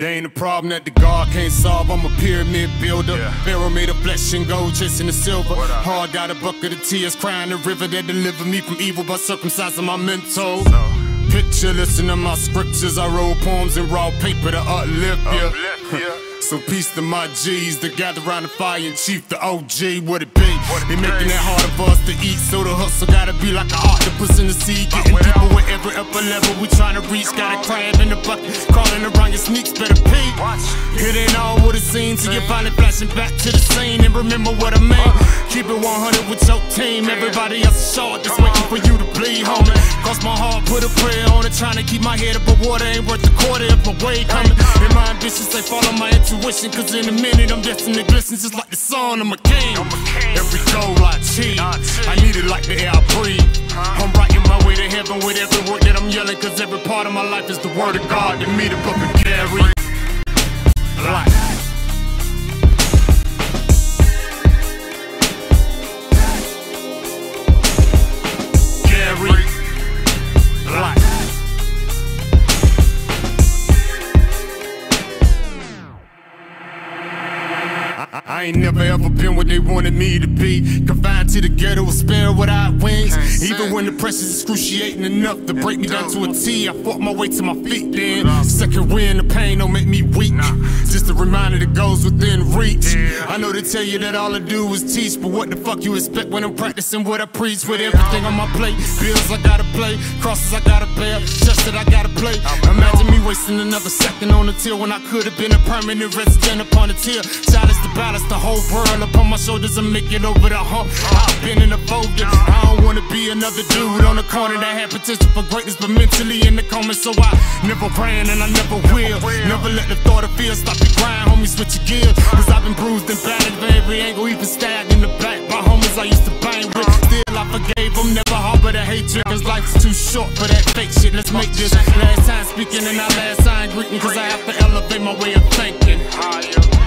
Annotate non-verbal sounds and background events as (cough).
There ain't a problem that the God can't solve. I'm a pyramid builder. Yeah. Pharaoh made of flesh and gold, chasing the silver. Hard got a bucket of tears, crying the river that delivered me from evil by circumcising my mental. So, Picture, listen to my scriptures. I wrote poems in raw paper to uplift ya. uplift ya. (laughs) So peace to my G's that gather around the fire and chief the OG. What it be? What it they making it harder for us to eat, so the hustle gotta be like an octopus in the sea, getting without- with every upper level we trying to reach. Got a crab in the bucket, crawling around your sneaks, better pee. It ain't all what it seems, so you finally flashing back to the scene and remember what I mean. Keep it 100 with your team. Everybody else is short, just waiting for you to bleed, homie. Cross my heart, put a prayer on it, trying to keep my head up, but water. Ain't worth a quarter if my way coming. And my ambitions say follow my intuition, cause in a minute I'm destined to glisten just like the sun. I'm a king. A. Every goal I achieve, I need it like the air I breathe. I'm writing my way to with every word that I'm yelling, cause every part of my life is the word of God to me to fucking carry. Life. I, ain't never ever been what they wanted me to be. Confined to the ghetto, a spare without wings. Even when the pressure's excruciating enough to break me down to a T, I fought my way to my feet then. Second wind, the pain don't make me weak. Just a reminder that goes within reach. I know they tell you that all I do is teach, but what the fuck you expect when I'm practicing what I preach? With everything on my plate, bills I gotta play, crosses I gotta bear, just that I gotta play. Imagine me wasting another second on the till when I could have been a permanent resident upon the tier. Challenge to balance the whole world upon my shoulders and make it over the hump. I've been in a folder. I don't wanna be another dude on the corner that had potential for greatness, but mentally in the coma. So I never ran and I never will. Never let the thought of fear stop your grind, homie. Switch your gears. Cause I've been bruised and battered from every angle, even stabbed in the back by homies I used to bang with. Still, I forgave them, never harbor the hatred. Cause life's too short for that fake shit. Let's make this last time speaking and our last Cause I have to elevate my way of thinking. higher.